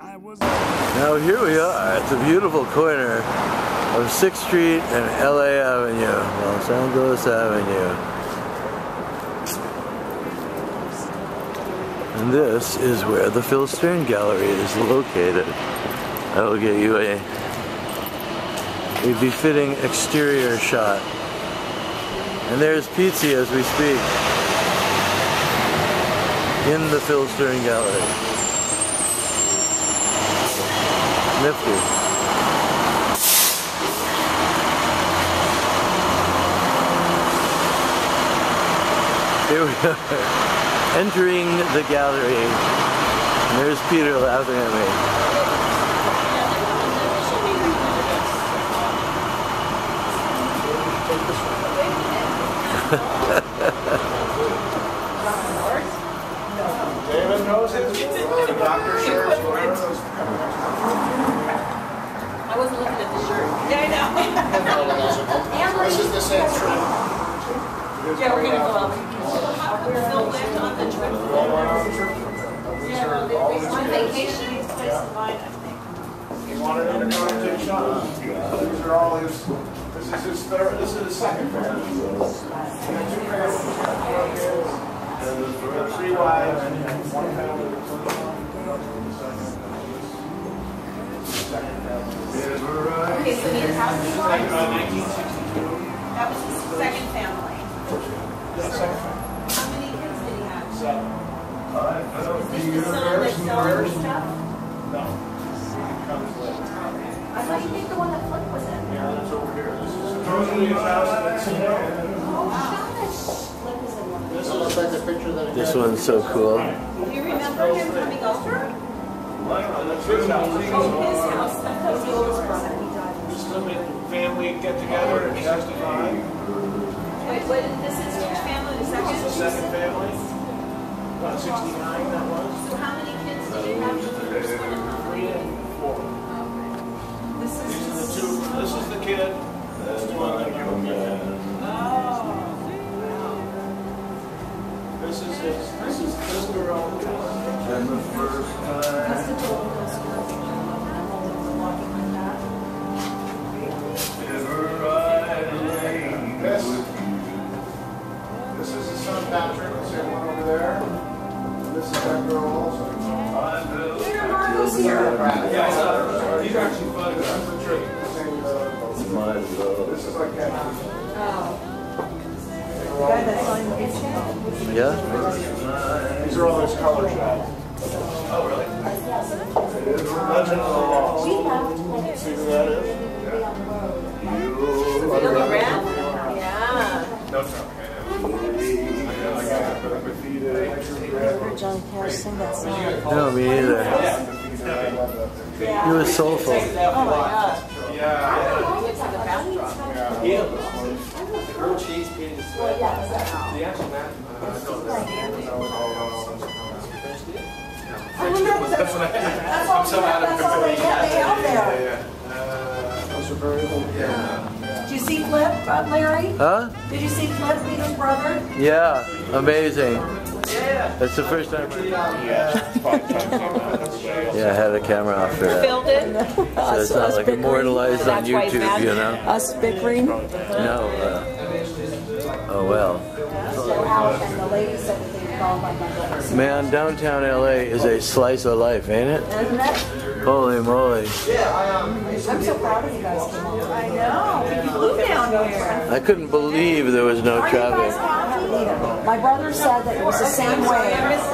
Now here we are at the beautiful corner of 6th Street and LA Avenue, Los Angeles Avenue. And this is where the Phil Stern Gallery is located. I will get you a, a befitting exterior shot. And there's Pizzi as we speak in the Phil Stern Gallery. Nifty. Here we are, entering the gallery. And there's Peter laughing at me. David This is the same trip. Yeah, we're gonna go out. Phil went on the trip. Yeah, on vacation, to think. He wanted him to come and take shots. These are all his, this is his third, this is his second family. Had two kids, he three wives, and one family. Second family. Okay, so his house he was, that was his second family. Yeah, second family. How many kids did he have? Seven. Is this the son that selling your stuff? No. I thought you think the one that Flip was in. Yeah, that's over here. This is supposedly his house that's in there. Oh, gosh. Flip is in one. This looks like the picture that. This one's so cool. Do you remember him coming over? Uh, that's his house. Oh, his house, the oldest brother, he died. Just let me, family get together and testify. Wait, what, this is which family, the second? This is the second family. About sixty-nine that was. So how many kids did he have with the first one this is his son Patrick, the same one over there. And this is that girl also. Peter Marco's here. Yeah, he's actually funny, that's the trick. Same, uh, This is like that. Oh. Guy that signed the? Yeah? These are all his color shots. Oh, really? It is Legend of the Lost. See who that is? Billy Rat? Yeah. No, it's okay. I got it, but I could feed it. Heard Johnny Cash sing that song. No, me either. He was soulful. Oh my god. The grilled cheese, pita sweat. The actual mac, I wonder if that's, that's all, that's all they had, they out there. Those are very old. Yeah. Did you see Flip, uh, Larry? Huh? Did you see Flip, Peter's brother? Yeah, amazing. That's the first time. Yeah, I had a camera off for that. Filmed it? So it's not like immortalized on YouTube, you know? Us bickering? No. Uh, oh well. And the lady said that they called like my Man, downtown LA is a slice of life, ain't it? Isn't it? Isn't it? Holy moly. I'm so proud of you guys. I know. You flew down here. I couldn't believe there was no Are you guys traffic. My brother said that it was the same way with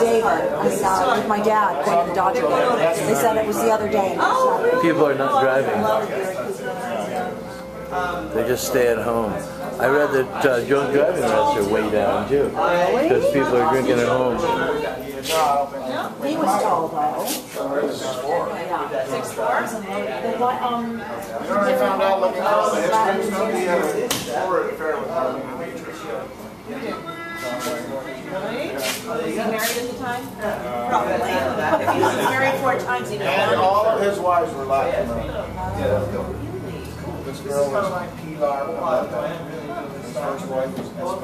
David, I mean, uh, with my dad going to the Dodger game. They said it was the other day. and it was not- People are not driving. They just stay at home. I read that uh, Joe's driving rates are way down too. Because people are drinking at home. He was tall though. Six four? The one, um, You know what I found out looking around the history of stuff? He had a horrid affair with Marlene Dietrich. Was he married at the time? Probably. If he was married four times, he And was all of his wives were Latin American. This girl was Pilar. His first wife was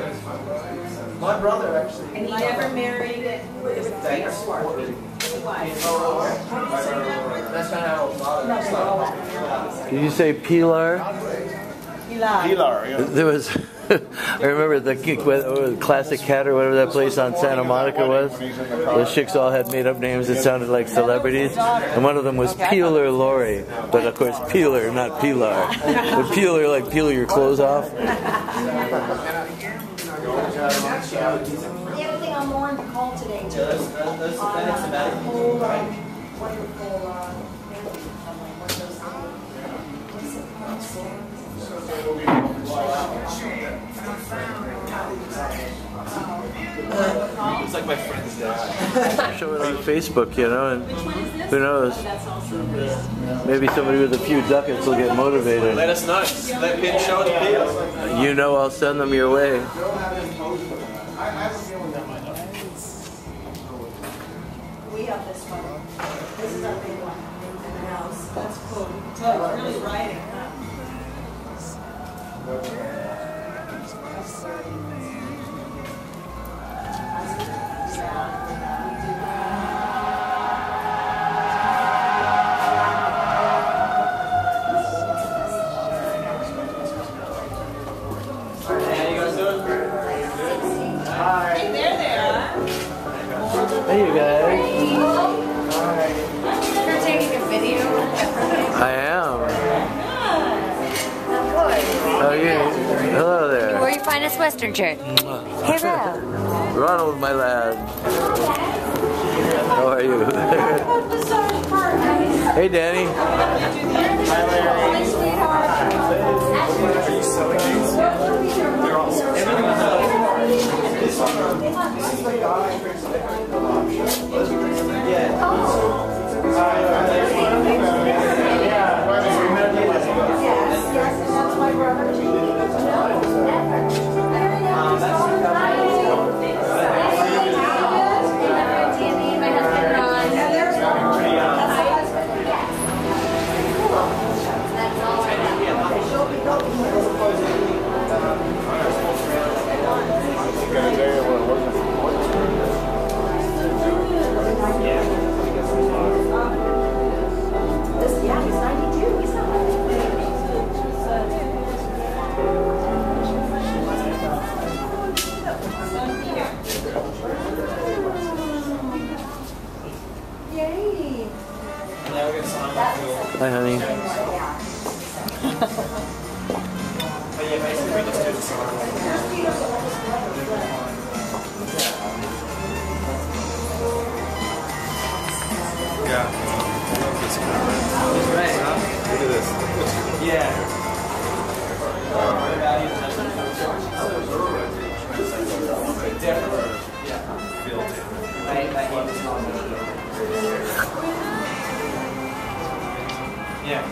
Espinosa. My brother actually. And he never married, it was three or four? That's not how it Did you say Pilar? Pilar, yeah. There was, I remember the what- Classic Cat or whatever that place on Santa Monica was. Those chicks all had made up names that sounded like celebrities, and one of them was Peeler Lorre, but of course Peeler, not Pilar. But Peeler, like peel your clothes off. The other thing I'm on to call today too. Those, those, those on, uh, about that it. whole, um, wonderful, uh, I'm like, what those things? It's like my friend's dad. Show it on Facebook, you know, and who knows? Maybe somebody with a few ducats will get motivated. Let us know. Let Pin show us Pin. You know I'll send them your way. Cool. Oh, it's really writing, you guys? Hey, there they. Hey, you guys. I am. Good. Oh, yeah. Hello there. Where you find this Western shirt? Hey, Val. Ronald, my lad. How are you? hey, Danny. Yes, Hi, honey. Yeah, basically we just do the sign. Yeah. Look at this. Yeah. Definitely. Yeah. I, I hate this Yeah.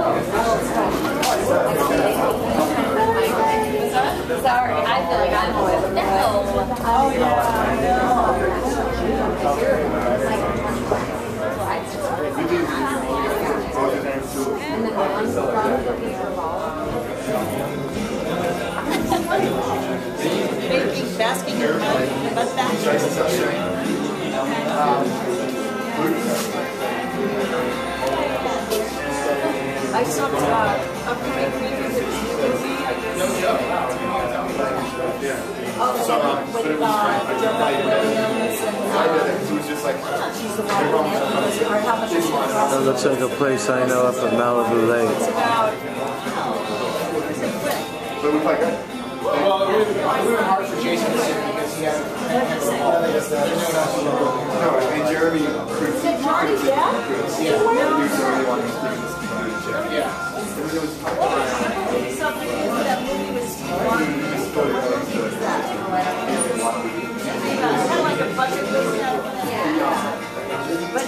Coming. Sorry, I feel like I'm. No. Oh, Making, basking in mud, mud bath. I saw uh, upcoming previews of Oh, with uh, Joe Williams and It was just like, uh, she's the one in it. Or how much is it? That looks like a place I know up at Malibu Lake. It's about but we played good. Well, it would have been, it would hard for Jason to sit because he had. No, I mean, Jeremy. Is it Marty's dad? Something is that movie with Steve Martin. What movie was that? Kind of like a bucket list. Yeah. Was,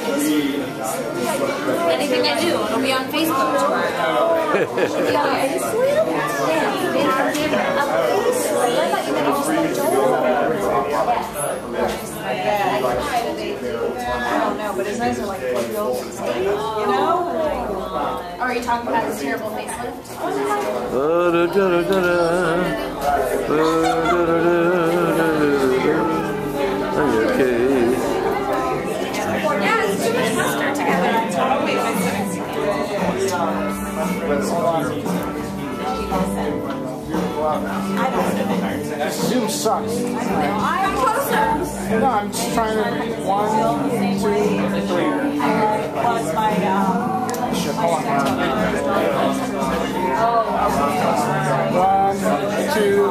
Anything I do, it'll be on Facebook tomorrow. yeah, it's weird. Yeah, I thought you meant just like Joel. I don't know, but his eyes are like four. You know? Or are you talking about his terrible facelift? Are you okay? Yeah, it's too much mustard together. Oh, wait, my Zoom sucks. I'm closer. No, I'm just trying to. One, two, three. Was my, um, Shit, hold on. One, two,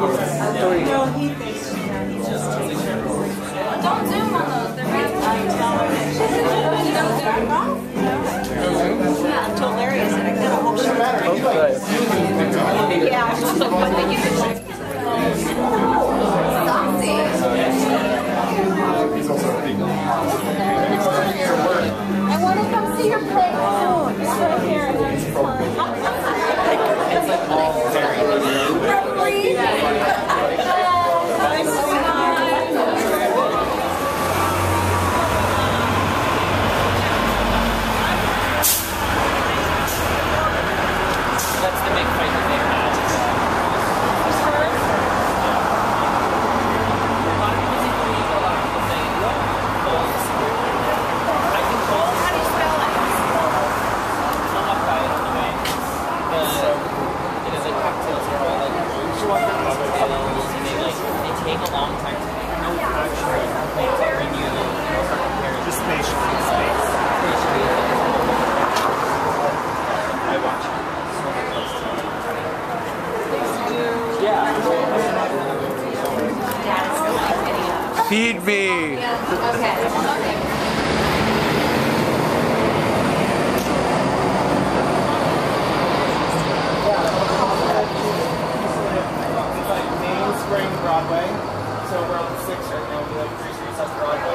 three. Don't zoom on those. They're told Larry, I said, I kind of hope she Yeah, I just look one thing you can check. I want to come see your play soon. It's right here. That's the big fight that they had. I think Cole, how do you spell it? I'm up by it anyway. The, you know, the cocktails are all like cocktails and they like, they take a long time to make. No actual complaints when you, you know, start comparing. Just spatially. Space. I watch it. Feed me. Main Spring Broadway. So we're on six right now. We like three streets off Broadway.